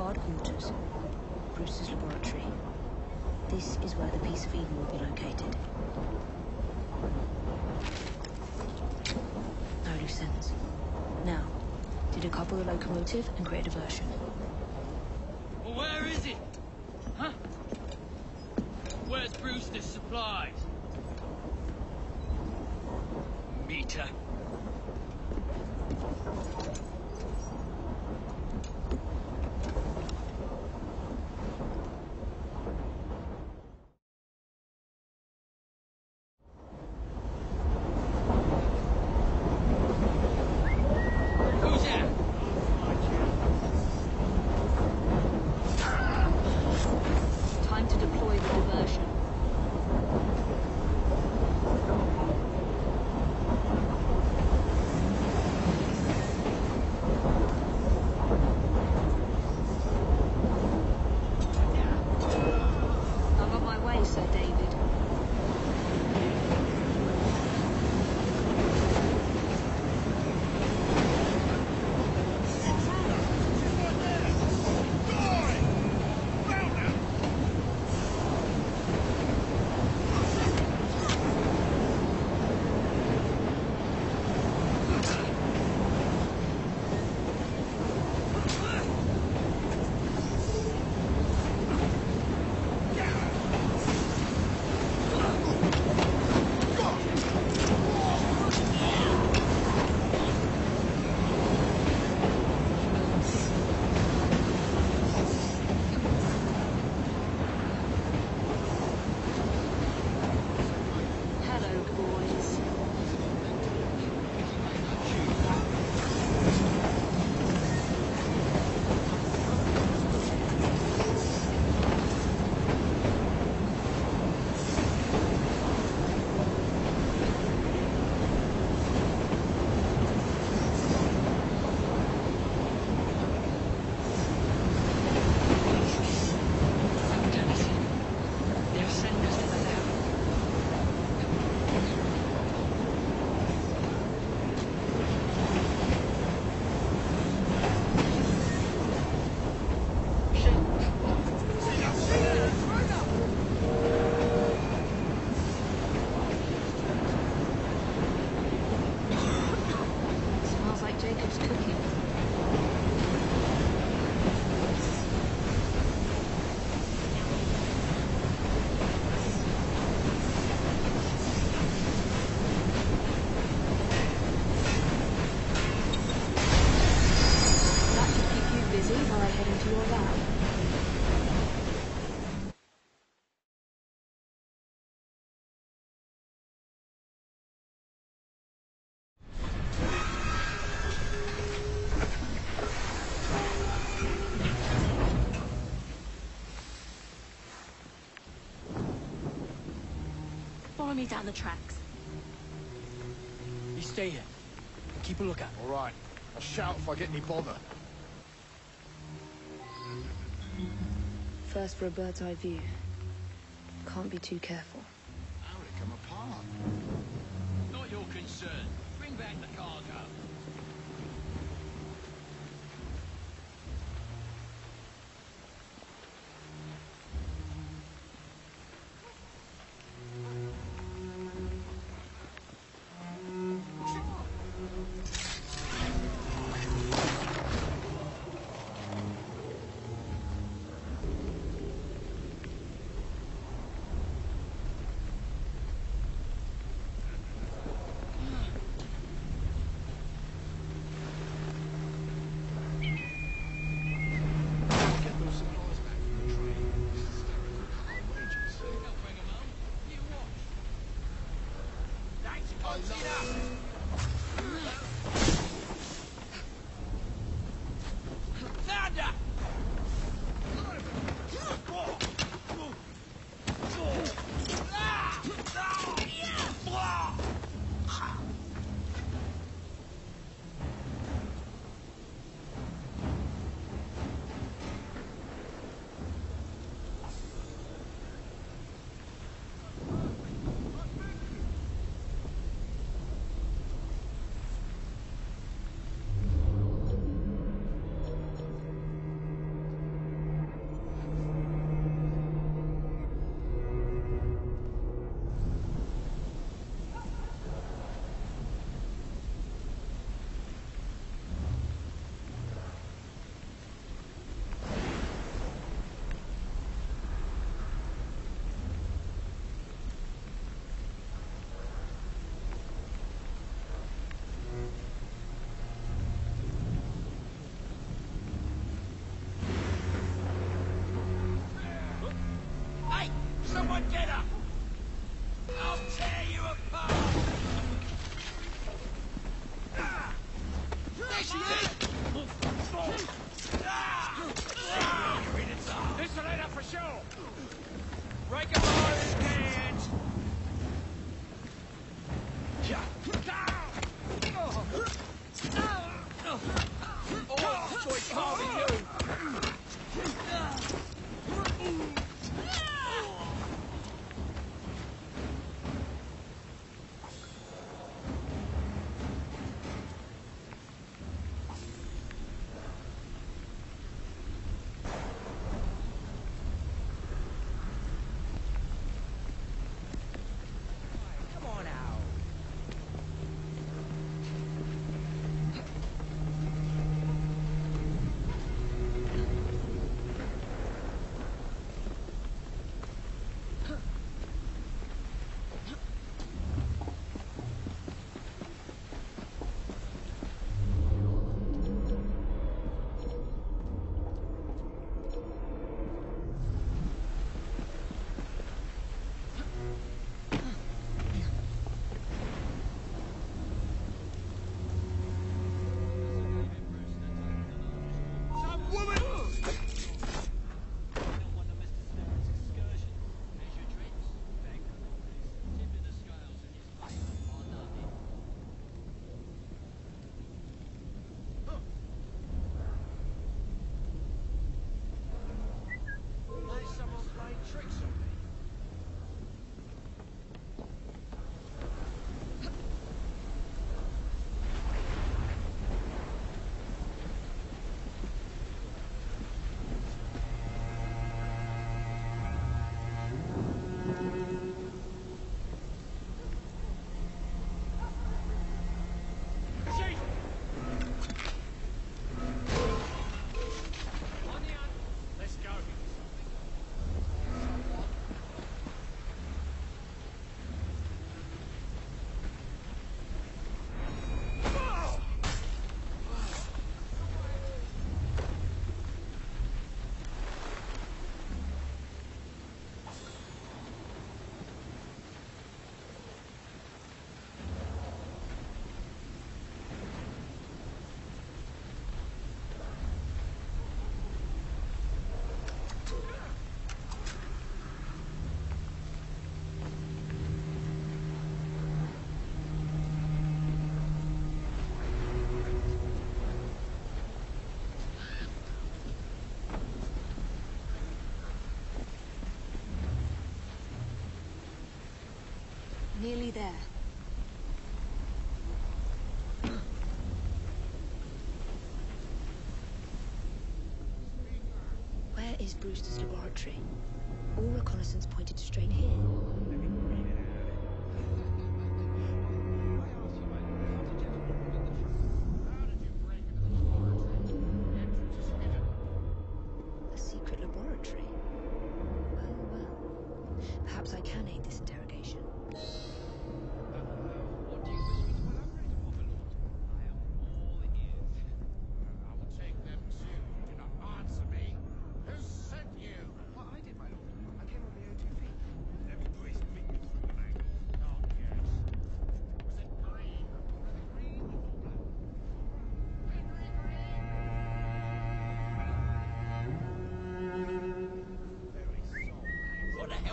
Guard quarters. Bruce's laboratory. This is where the piece of Eden will be located. No loose ends. Now, decouple the locomotive and create a diversion. Well, where is it? Huh? Where's Brewster's supplies? Meter. Follow me down the tracks. You stay here. and Keep a lookout. All right. I'll shout if I get any bother. First for a bird's eye view. Can't be too careful. How did it come apart? Not your concern. Bring back the Light up! Break up Nearly there. Where is Brewster's laboratory? All reconnaissance pointed straight here.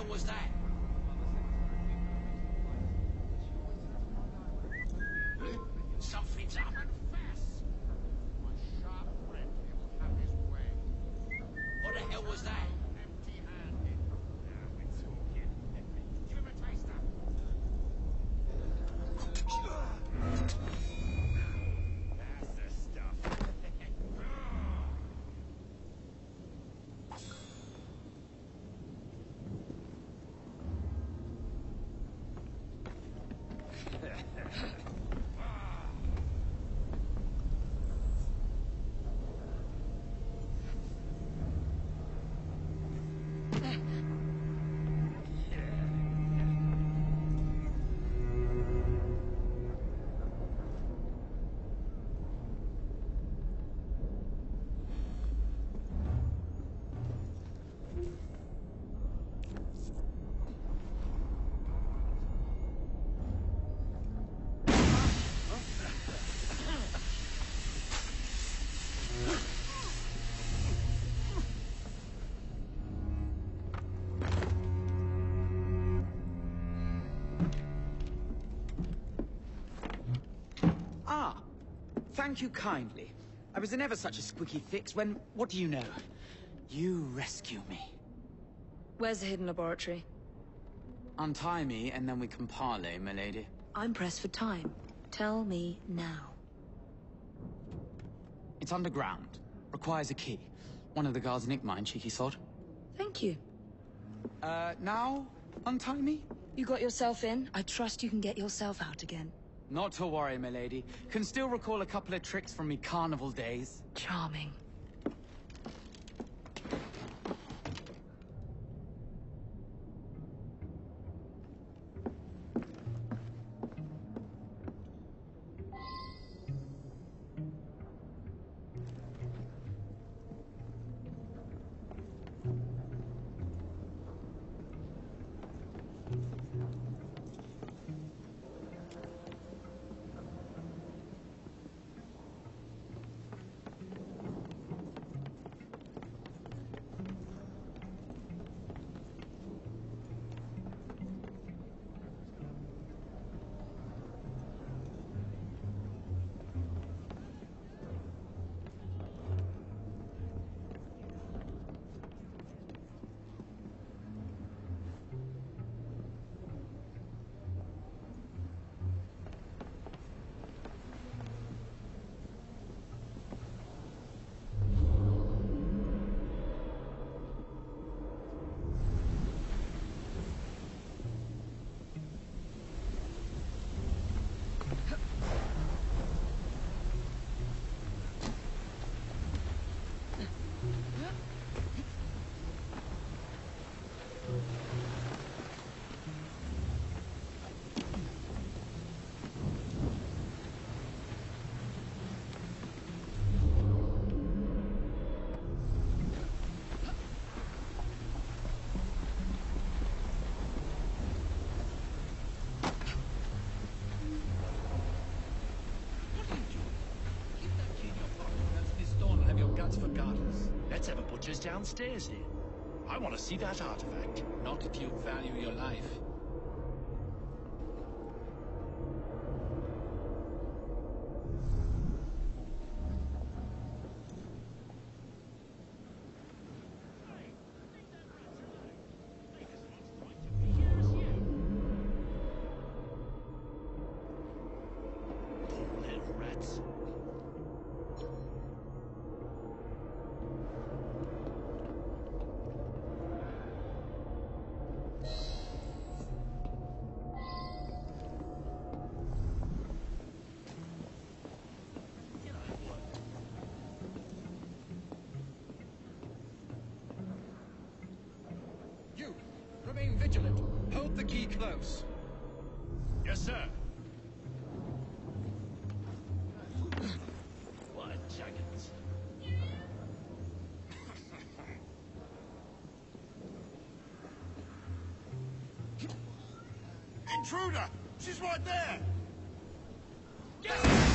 was that? Thank you kindly. I was in ever such a squeaky fix when, what do you know? You rescue me. Where's the hidden laboratory? Untie me, and then we can parley, milady. I'm pressed for time. Tell me now. It's underground. Requires a key. One of the guards nicked mine, cheeky sod. Thank you. Uh, now? Untie me? You got yourself in. I trust you can get yourself out again. Not to worry, milady. Can still recall a couple of tricks from me carnival days. Charming. Downstairs here. I want to see that artifact. Not if you value your life. The key close. Yes, sir. What jackets. Intruder! She's right there! Where'd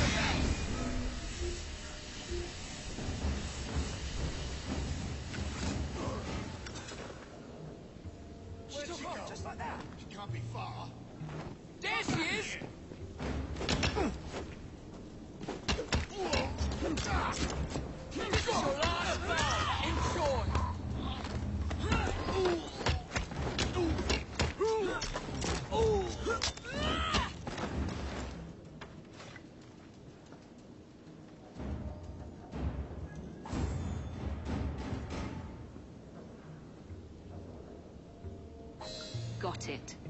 it.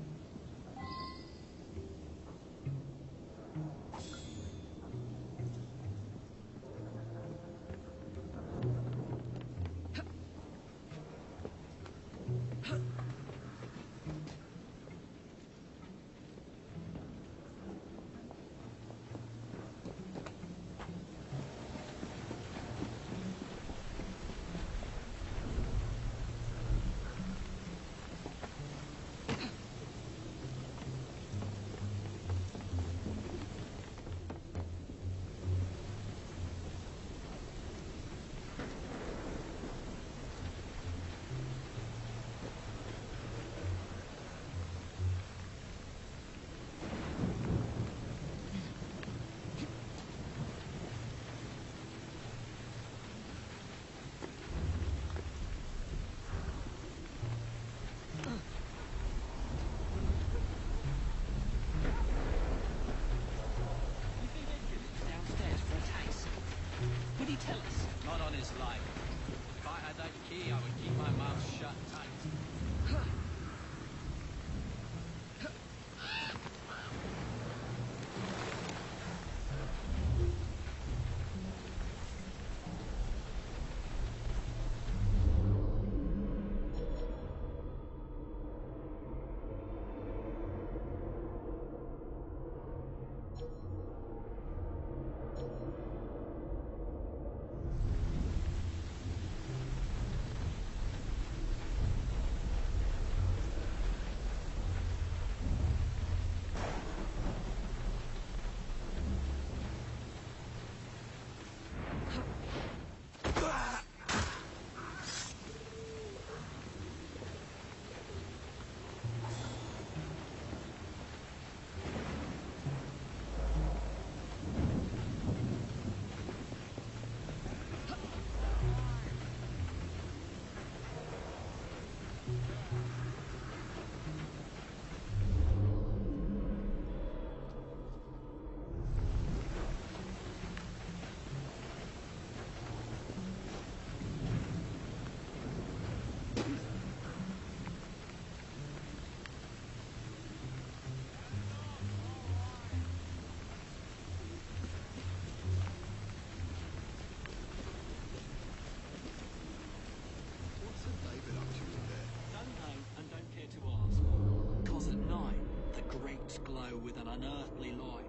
Rocks glow with an unearthly light,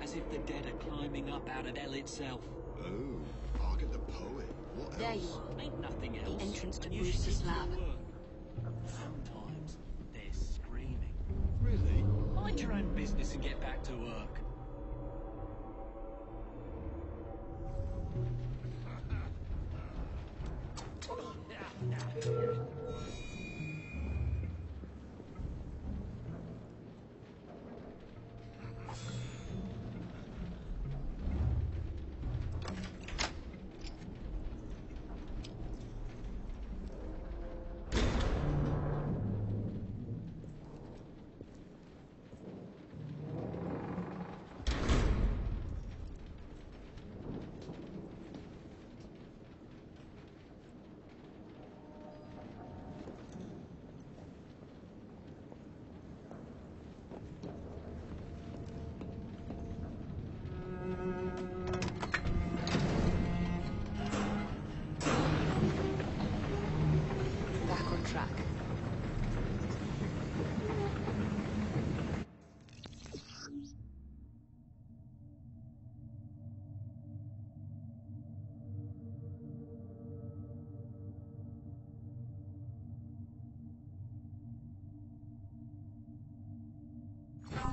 as if the dead are climbing up out of hell itself. Oh, hark the poet. What There else? you are. Ain't nothing else. entrance to and you should Brewster's get to lab. Sometimes they're screaming. Really? Mind your own business and get back to work.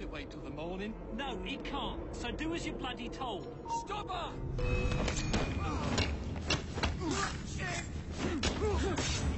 Can't it wait till the morning? No, it can't. So do as you're bloody told. Stop her! Oh,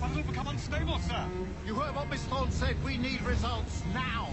But it'll become unstable, sir. You heard what Miss Thorne said. We need results now.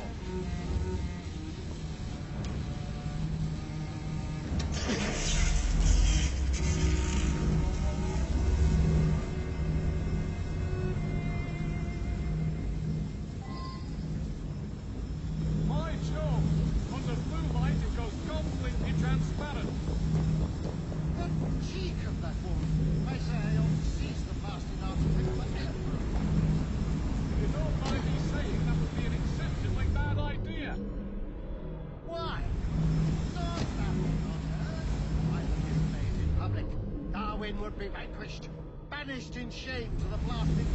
In shame to the blasted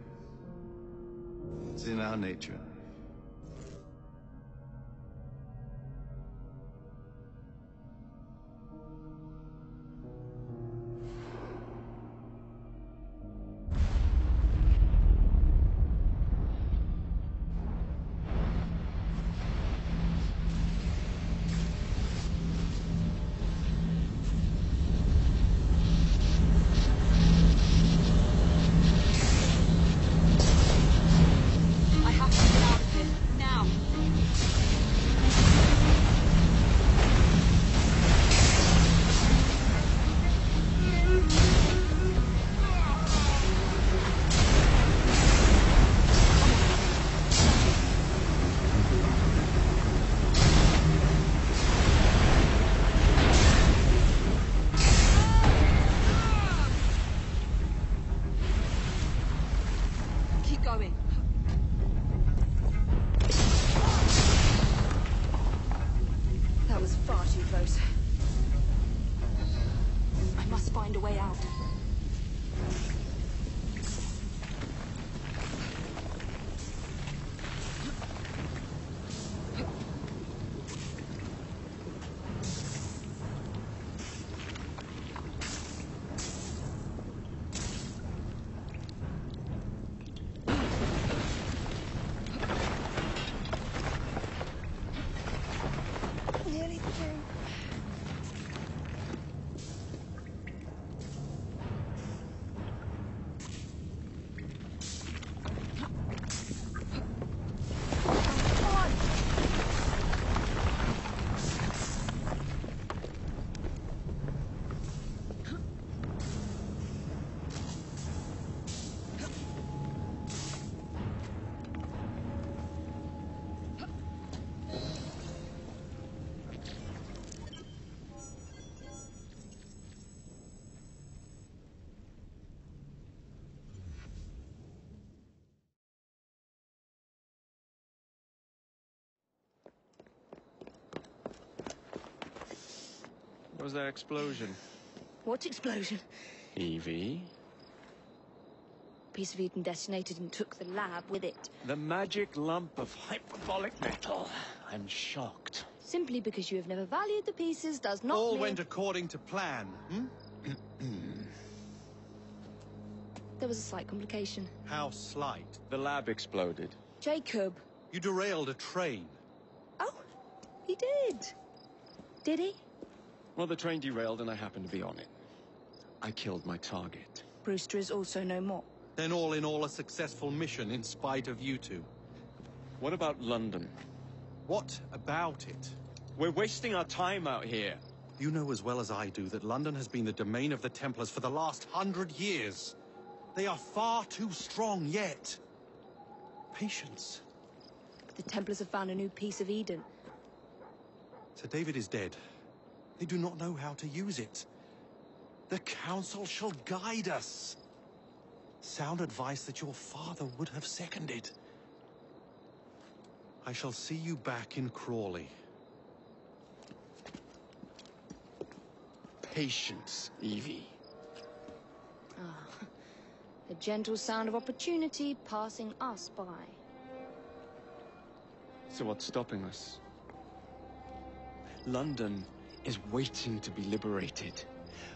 It's in our nature. Going. That was far too close. I must find a way out. What was that explosion? What explosion? Evie? Piece of Eden detonated and took the lab with it. The magic lump of hyperbolic metal. I'm shocked. Simply because you have never valued the pieces does not All mean... went according to plan, hmm? There was a slight complication. How slight. The lab exploded. Jacob. You derailed a train. Oh, he did. Did he? Well, the train derailed and I happened to be on it. I killed my target. Brewster is also no more. Then all in all a successful mission in spite of you two. What about London? What about it? We're wasting our time out here. You know as well as I do that London has been the domain of the Templars for the last hundred years. They are far too strong yet. Patience. The Templars have found a new piece of Eden. Sir David is dead. They do not know how to use it. The Council shall guide us. Sound advice that your father would have seconded. I shall see you back in Crawley. Patience, Evie. Ah, the gentle sound of opportunity passing us by. So what's stopping us? London is waiting to be liberated.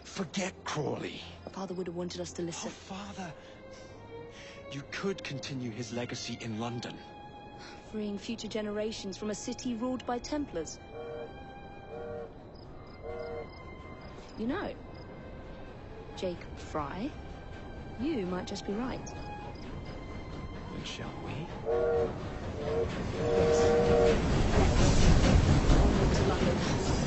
Forget Crawley. Father would have wanted us to listen. Oh, Father! You could continue his legacy in London. Freeing future generations from a city ruled by Templars. You know, Jacob Frye, you might just be right. When shall we? Yes. Onward to London.